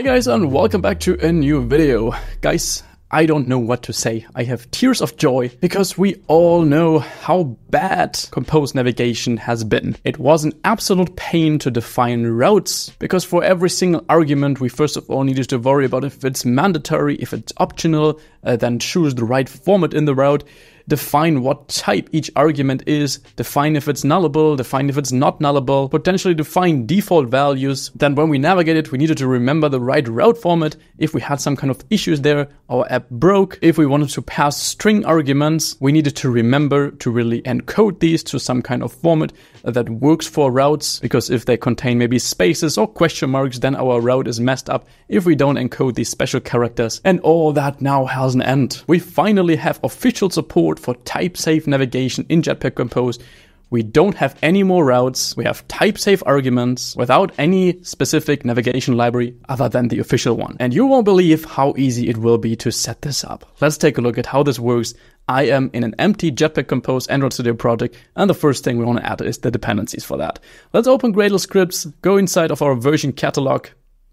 Hey guys and welcome back to a new video. Guys, I don't know what to say. I have tears of joy because we all know how bad Compose navigation has been. It was an absolute pain to define routes because for every single argument we first of all needed to worry about if it's mandatory, if it's optional, uh, then choose the right format in the route define what type each argument is, define if it's nullable, define if it's not nullable, potentially define default values. Then when we navigated, we needed to remember the right route format. If we had some kind of issues there, our app broke. If we wanted to pass string arguments, we needed to remember to really encode these to some kind of format that works for routes, because if they contain maybe spaces or question marks, then our route is messed up if we don't encode these special characters. And all that now has an end. We finally have official support for type safe navigation in Jetpack Compose. We don't have any more routes. We have type safe arguments without any specific navigation library other than the official one. And you won't believe how easy it will be to set this up. Let's take a look at how this works. I am in an empty Jetpack Compose Android Studio project, and the first thing we want to add is the dependencies for that. Let's open Gradle scripts, go inside of our version catalog,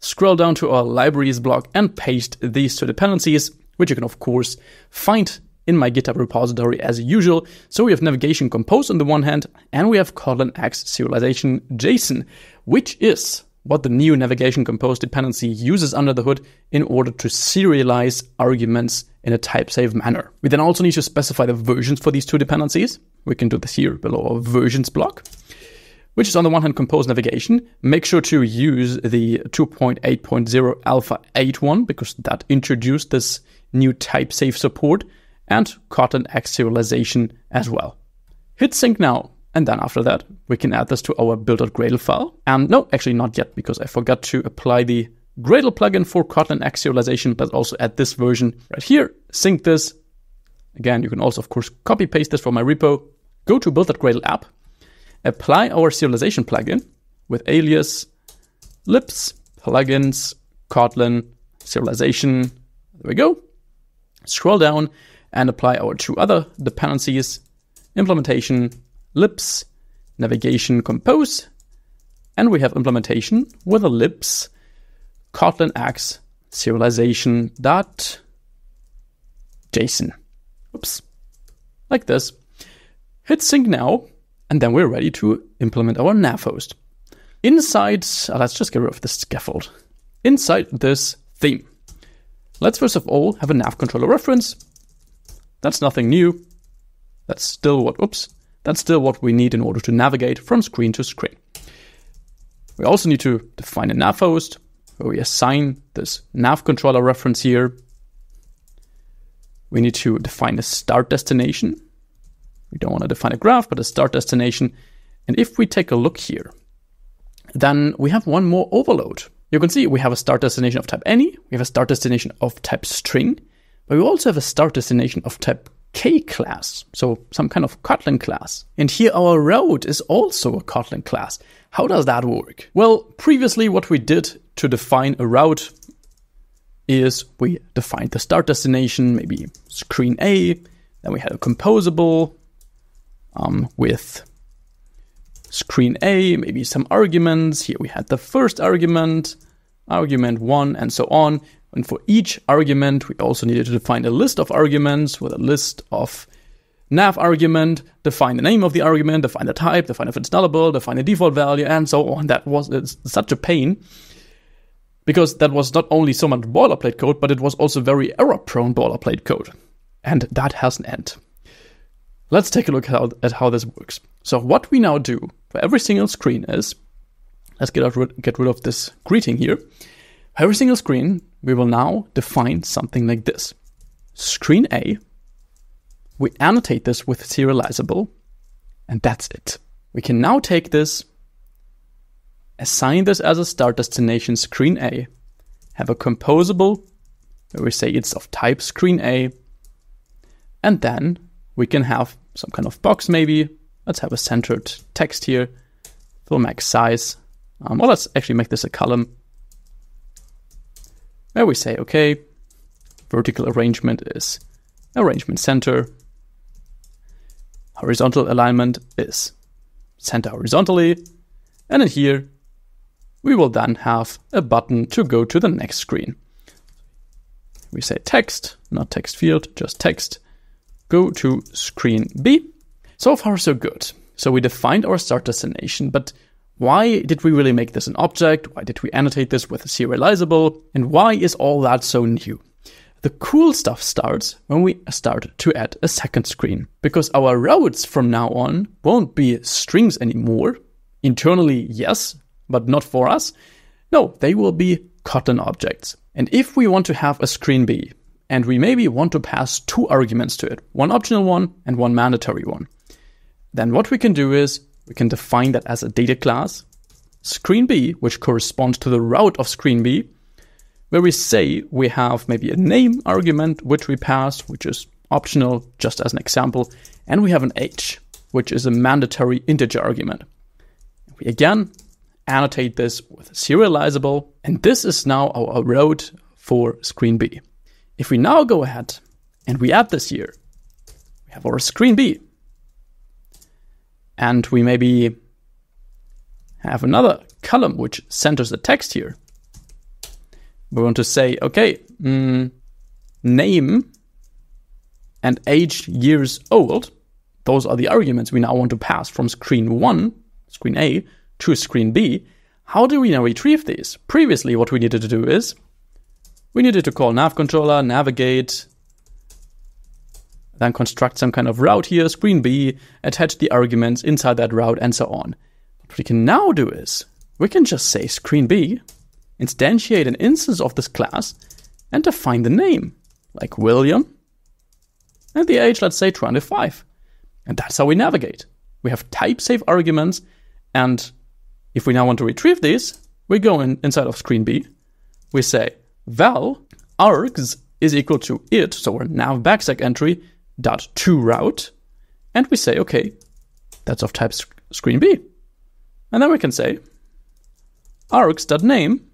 scroll down to our libraries block, and paste these two dependencies, which you can of course find in my GitHub repository as usual. So we have navigation compose on the one hand, and we have Kotlin X serialization JSON, which is what the new navigation compose dependency uses under the hood in order to serialize arguments in a type safe manner. We then also need to specify the versions for these two dependencies. We can do this here below our versions block, which is on the one hand compose navigation. Make sure to use the 2.8.0 alpha 8 one because that introduced this new type safe support and Kotlin X serialization as well. Hit sync now, and then after that, we can add this to our build.gradle file. And no, actually not yet, because I forgot to apply the Gradle plugin for Kotlin X serialization. Let's also add this version right here, sync this. Again, you can also, of course, copy paste this from my repo, go to build.gradle app, apply our serialization plugin with alias libs plugins kotlin serialization. There we go. Scroll down and apply our two other dependencies, implementation, libs, navigation, compose, and we have implementation with a libs, Kotlin X, serialization dot JSON. Oops. Like this. Hit sync now, and then we're ready to implement our nav host. Inside, uh, let's just get rid of the scaffold. Inside this theme, let's first of all have a nav controller reference that's nothing new. That's still what, oops, that's still what we need in order to navigate from screen to screen. We also need to define a nav host where we assign this nav controller reference here. We need to define a start destination. We don't want to define a graph, but a start destination. And if we take a look here, then we have one more overload. You can see we have a start destination of type any, we have a start destination of type string, but we also have a start destination of type KClass, so some kind of Kotlin class. And here our route is also a Kotlin class. How does that work? Well, previously what we did to define a route is we defined the start destination, maybe screen A, then we had a composable um, with screen A, maybe some arguments. Here we had the first argument, argument one, and so on. And for each argument, we also needed to define a list of arguments with a list of nav argument, define the name of the argument, define the type, define if it's nullable, define the default value, and so on. That was such a pain because that was not only so much boilerplate code, but it was also very error prone boilerplate code. And that has an end. Let's take a look at how, at how this works. So what we now do for every single screen is, let's get, out, get rid of this greeting here. Every single screen, we will now define something like this. Screen A, we annotate this with serializable, and that's it. We can now take this, assign this as a start destination screen A, have a composable where we say it's of type screen A, and then we can have some kind of box maybe. Let's have a centered text here, full max size. Um, well, let's actually make this a column where we say, okay, vertical arrangement is arrangement center. Horizontal alignment is center horizontally. And in here, we will then have a button to go to the next screen. We say text, not text field, just text. Go to screen B. So far, so good. So we defined our start destination, but why did we really make this an object? Why did we annotate this with a serializable? And why is all that so new? The cool stuff starts when we start to add a second screen, because our routes from now on won't be strings anymore. Internally, yes, but not for us. No, they will be Kotlin objects. And if we want to have a screen B, and we maybe want to pass two arguments to it, one optional one and one mandatory one, then what we can do is we can define that as a data class, screen B, which corresponds to the route of screen B, where we say we have maybe a name argument which we pass, which is optional, just as an example, and we have an age, which is a mandatory integer argument. We again annotate this with serializable, and this is now our route for screen B. If we now go ahead and we add this here, we have our screen B, and we maybe have another column which centers the text here we want to say, okay, mm, name and age years old. Those are the arguments we now want to pass from screen one, screen A, to screen B. How do we now retrieve these? Previously, what we needed to do is we needed to call nav controller, navigate, then construct some kind of route here, screen B, attach the arguments inside that route, and so on. What we can now do is we can just say screen B instantiate an instance of this class and define the name, like William, and the age, let's say 25. And that's how we navigate. We have type safe arguments, and if we now want to retrieve these, we go in inside of screen B. We say val args is equal to it, so our nav backstack entry dot to route, and we say okay, that's of type screen B, and then we can say args dot name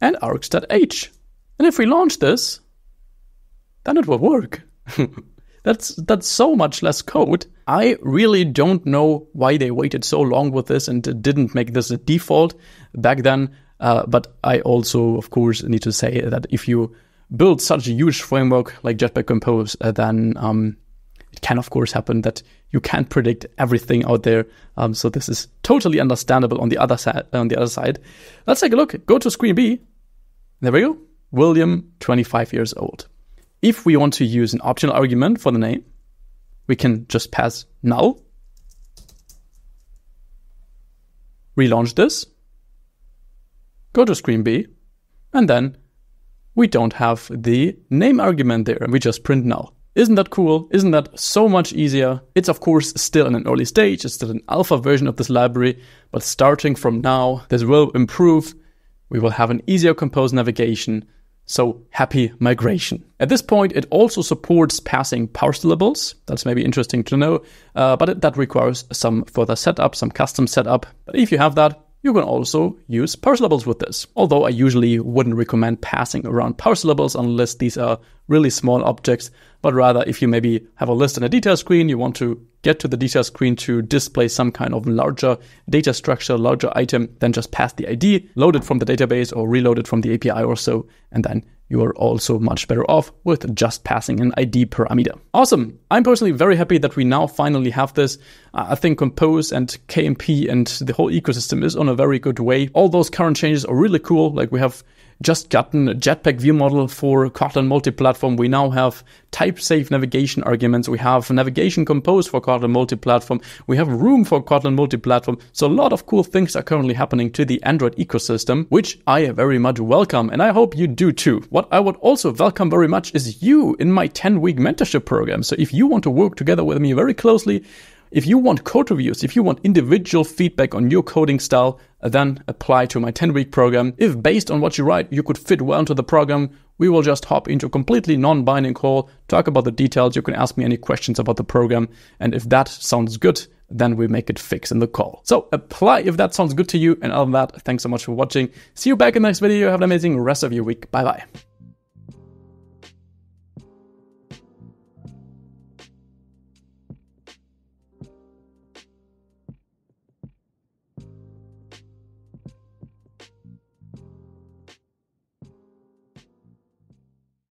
and args.age. And if we launch this, then it will work. that's that's so much less code. I really don't know why they waited so long with this and didn't make this a default back then. Uh, but I also, of course, need to say that if you build such a huge framework like Jetpack Compose, uh, then um, it can, of course, happen that you can't predict everything out there. Um, so this is totally understandable. On the other side, on the other side, let's take a look. Go to screen B there we go. William, 25 years old. If we want to use an optional argument for the name, we can just pass null. Relaunch this. Go to screen B. And then we don't have the name argument there. We just print null. Isn't that cool? Isn't that so much easier? It's of course still in an early stage. It's still an alpha version of this library. But starting from now, this will improve we will have an easier compose navigation, so happy migration. At this point, it also supports passing power. That's maybe interesting to know, uh, but it, that requires some further setup, some custom setup. But if you have that, you can also use Parcelables with this. Although I usually wouldn't recommend passing around Parcelables unless these are really small objects, but rather if you maybe have a list in a detail screen, you want to get to the detail screen to display some kind of larger data structure, larger item, then just pass the ID, load it from the database or reload it from the API or so, and then you are also much better off with just passing an ID parameter. Awesome. I'm personally very happy that we now finally have this. I think Compose and KMP and the whole ecosystem is on a very good way. All those current changes are really cool. Like we have just gotten a Jetpack view model for Kotlin multi-platform. We now have type-safe navigation arguments. We have navigation compose for Kotlin multi-platform. We have room for Kotlin multi-platform. So a lot of cool things are currently happening to the Android ecosystem, which I very much welcome. And I hope you do too. What I would also welcome very much is you in my 10 week mentorship program. So if you want to work together with me very closely, if you want code reviews, if you want individual feedback on your coding style, then apply to my 10 week program. If based on what you write, you could fit well into the program, we will just hop into a completely non binding call, talk about the details. You can ask me any questions about the program. And if that sounds good, then we make it fix in the call. So apply if that sounds good to you. And other than that, thanks so much for watching. See you back in the next video. Have an amazing rest of your week. Bye bye.